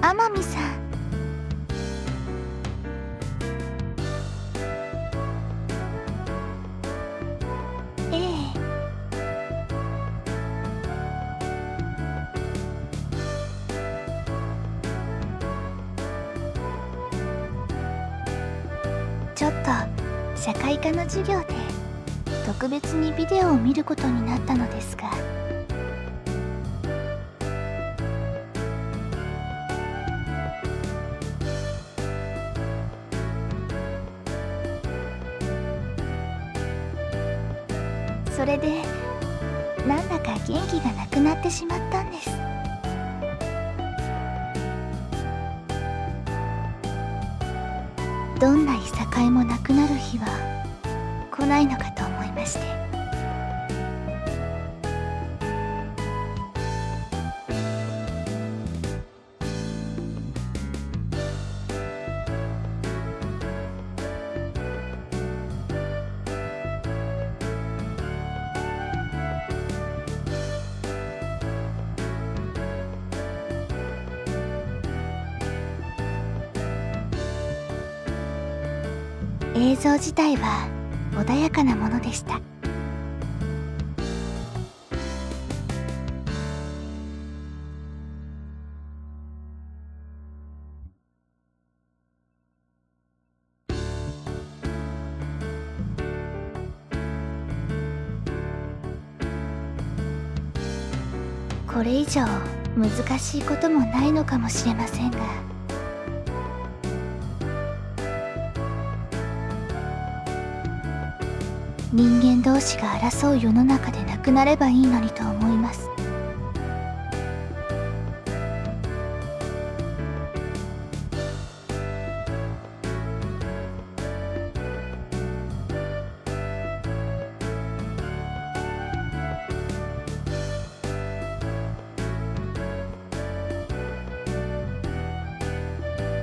天海さん。ええ。ちょっと社会科の授業で特別にビデオを見ることになったのですが。それでなんだか元気がなくなってしまったんです。どんないさかいもなくなる日は来ないのかと思いまして。体は穏やかなものでした。これ以上難しいこともないのかもしれませんが人間同士が争う世の中でなくなればいいのにと思います。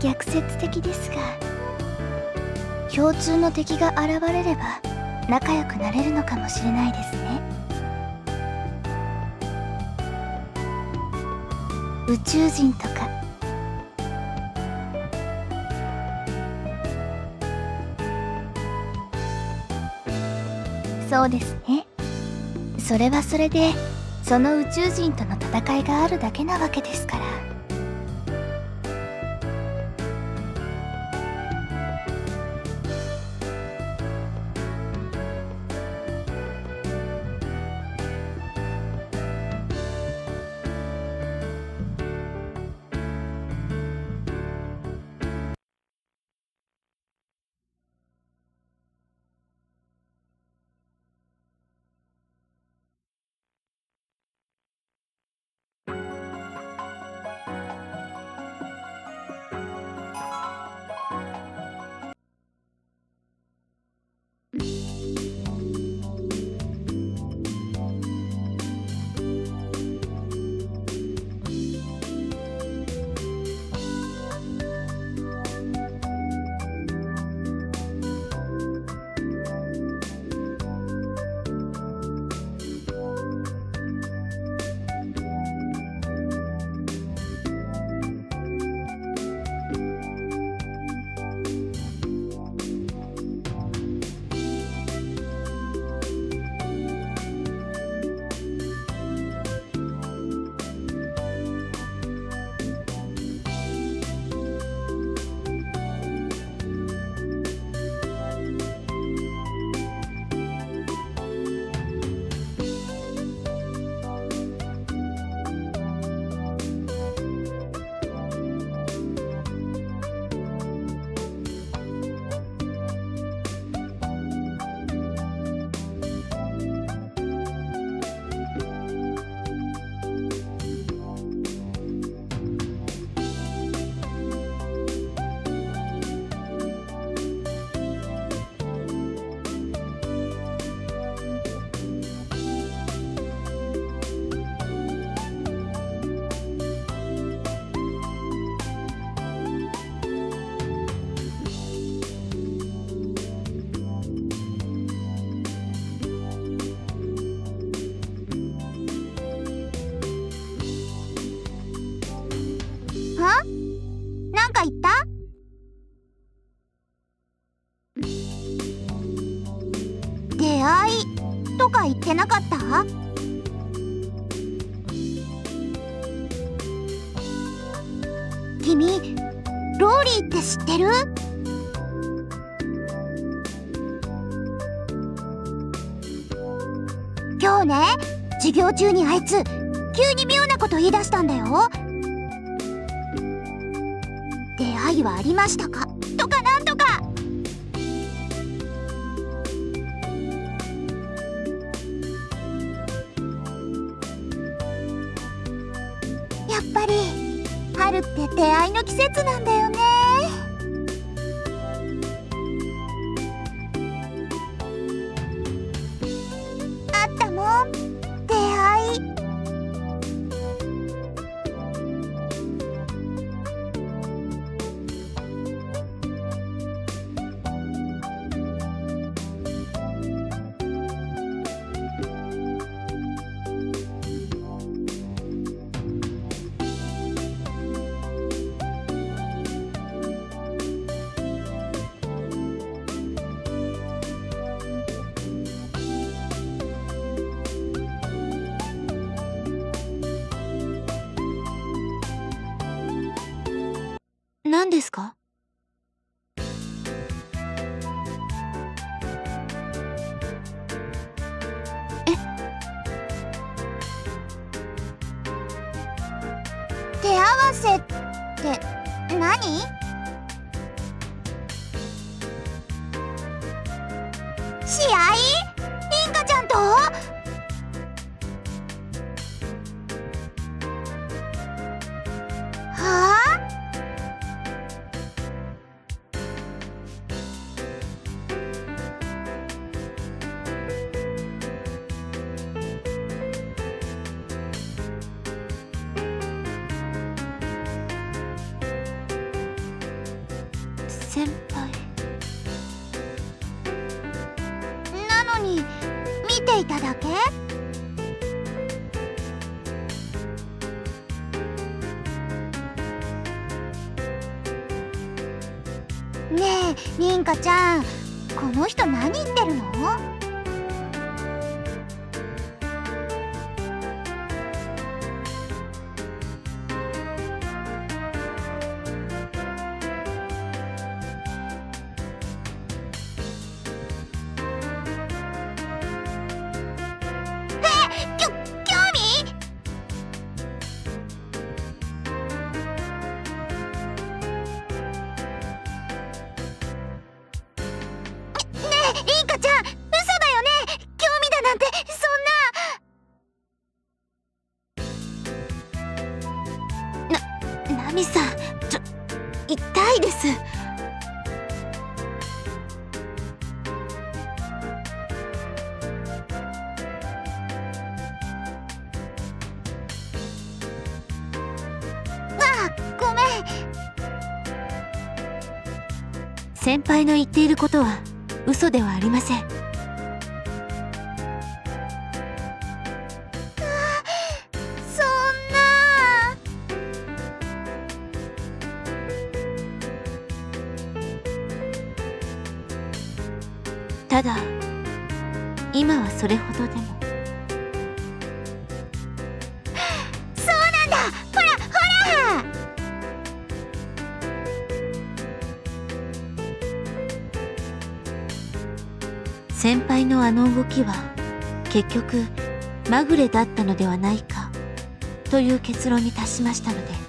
逆説的ですが共通の敵が現れれば仲良くなれるのかもしれないですね。宇宙人とか。そうですね。それはそれでその宇宙人との戦いがあるだけなわけですから。とか言ってなかった？君ローリーって知ってる？今日ね授業中にあいつ急に妙なこと言い出したんだよ。出会いはありましたか？ちゃん。輩の言っていることは嘘ではありません。そんな。ただ今はそれほどでもあの動きは結局まぐれだったのではないかという結論に達しましたので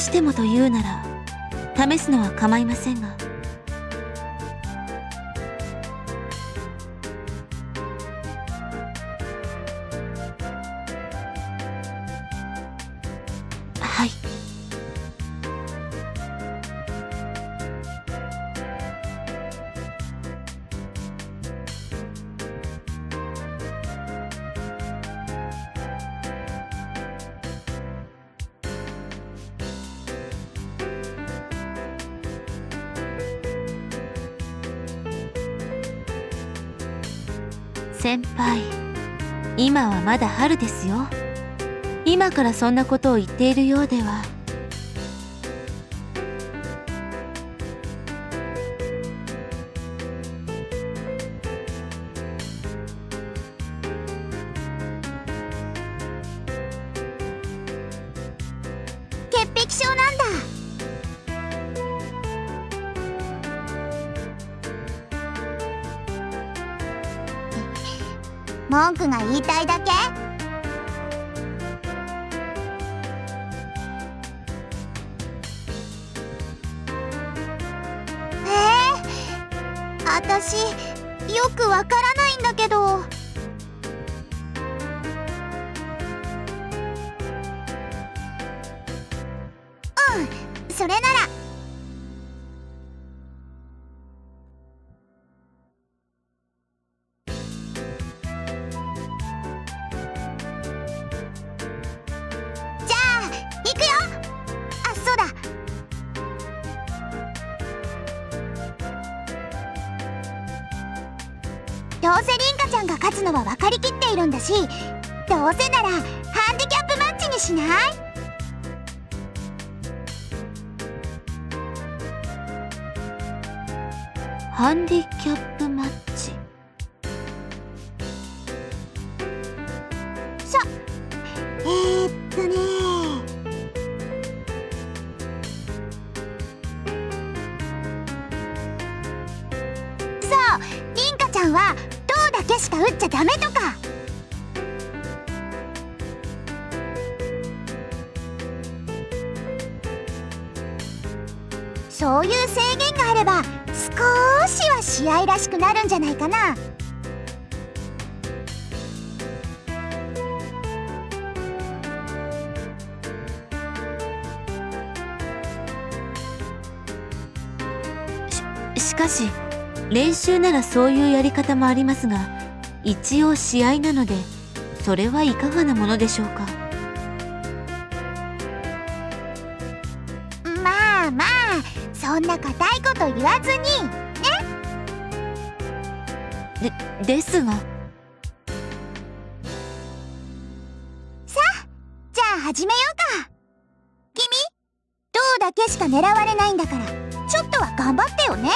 してもというなら試すのは構いませんが。先輩。今はまだ春ですよ。今からそんなことを言っているようでは。うん。それなら。そういう制限があれば少しは試合らしくなるんじゃないかな。しかし練習ならそういうやり方もありますが一応試合なのでそれはいかがなものでしょうか？そんな固いこと言わずに。でですが。じゃあ始めようか。君銅だけしか狙われないんだからちょっとは頑張ってよね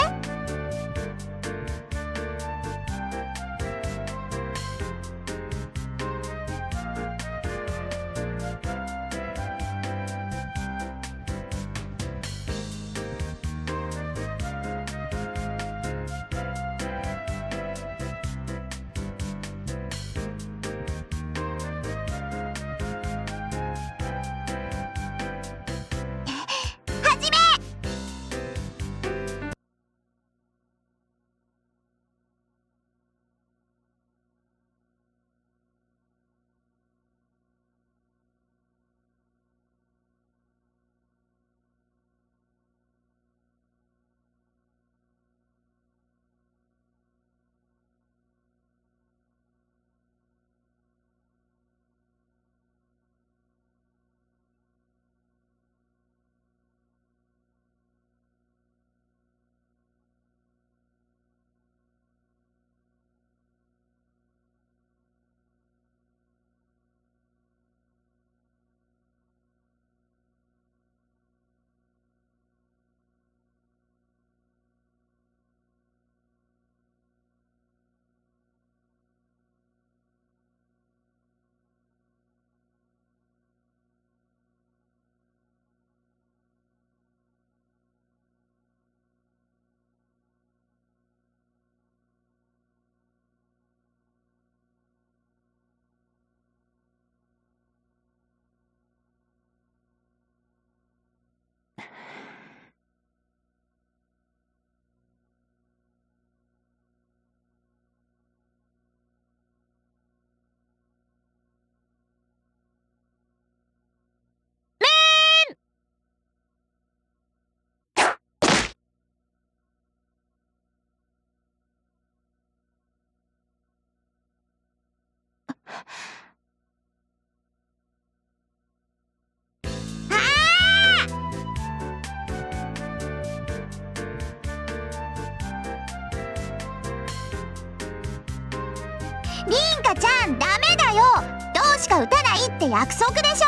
か打たないって約束でしょ？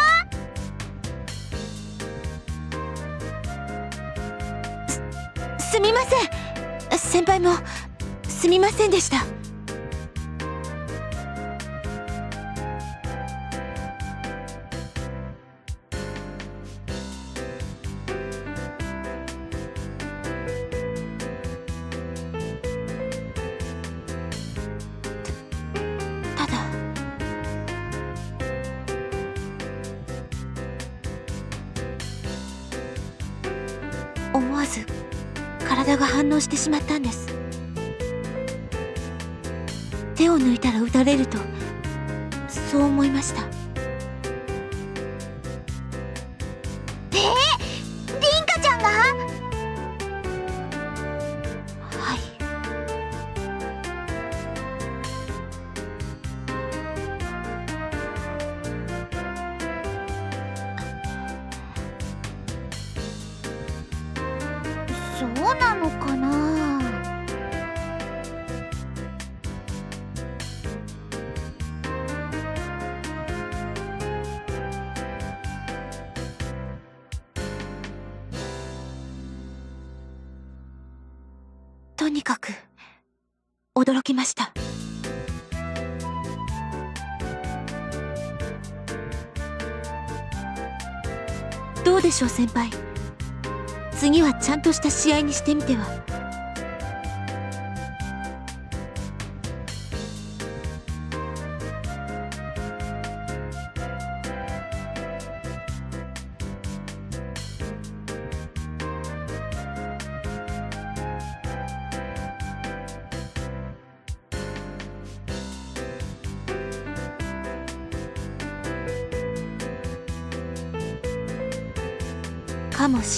すすみません。先輩もすみませんでしたたた。体が反応してしまったんです。手を抜いたら撃たれるとそう思いました。とにかく驚きました。どうでしょう先輩。次はちゃんとした試合にしてみては。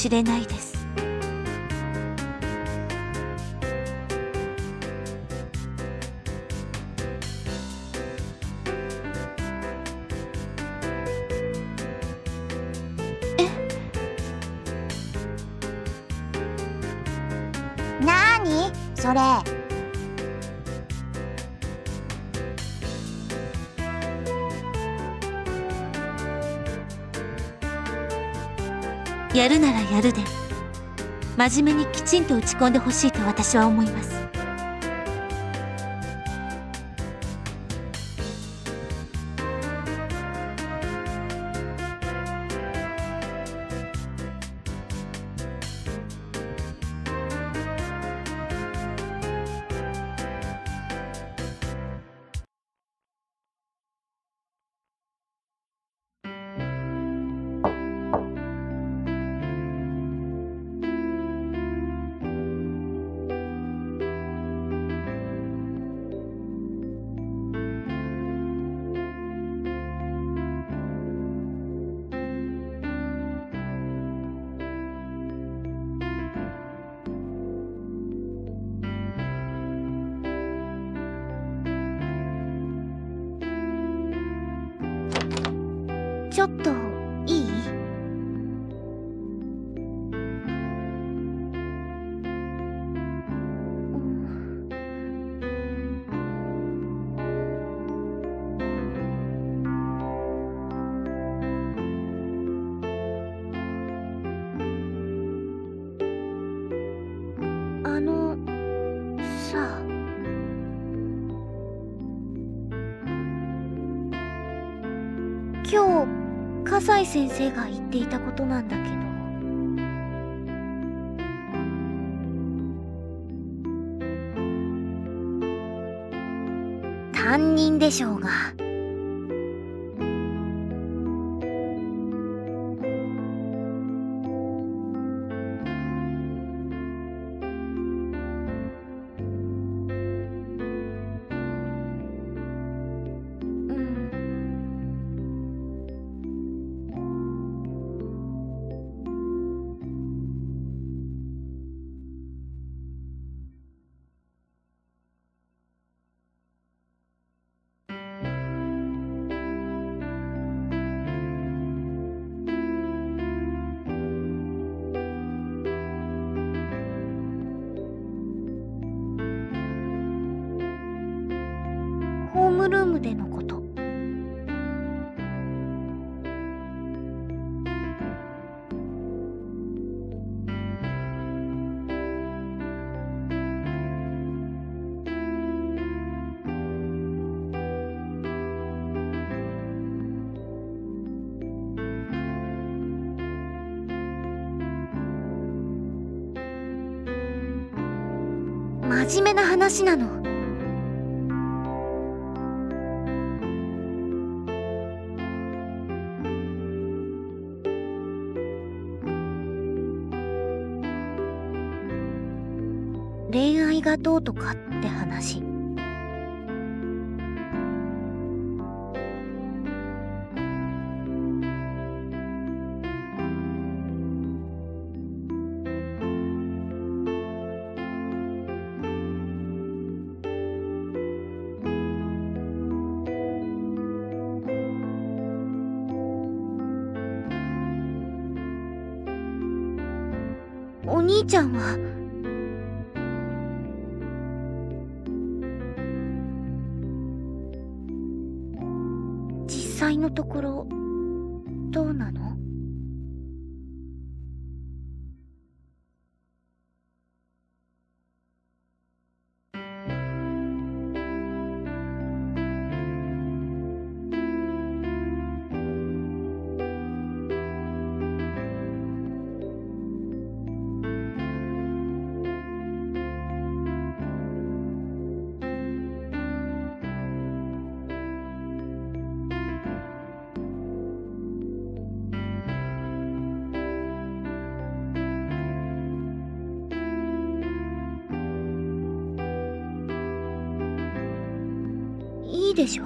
しれないです。なに？それ。やるならやるで。真面目にきちんと打ち込んでほしいと私は思います。今日笠井先生が言っていたことなんだけど。担任でしょうが。話なの。恋愛がどうとかって。ちゃんは。実際のところでしょ？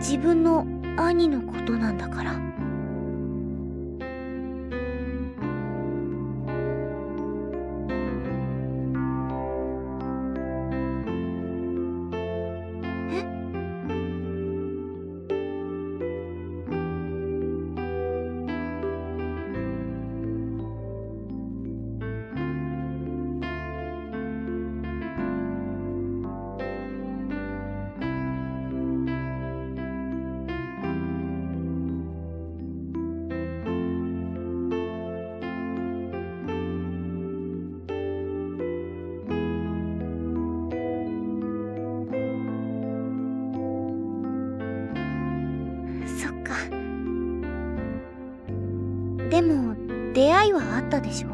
自分の兄のことなんだから。出会いはあったでしょ？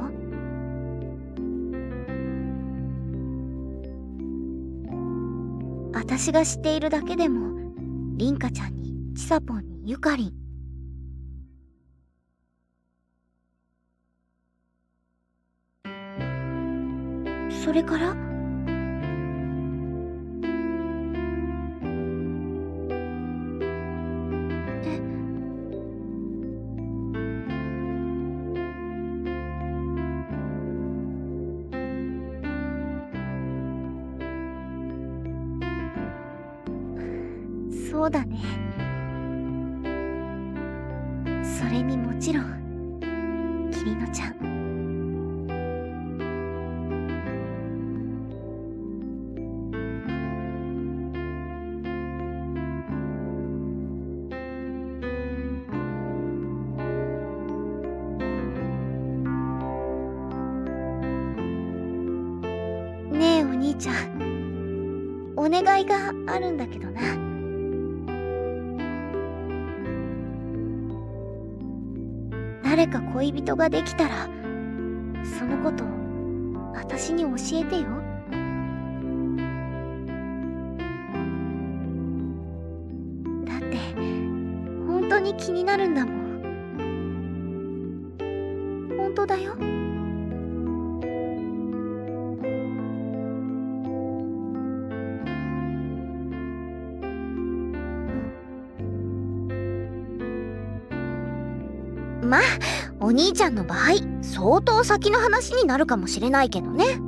私が知っているだけでもリンカちゃんにちさぽんにユカリン。それから？そうだね。それにもちろんキリノちゃん。ねえお兄ちゃん。お願いが恋人ができたらそのこと私に教えてよ。だって本当に気になるんだもん。本当だよ。まあお兄ちゃんの場合相当先の話になるかもしれないけどね。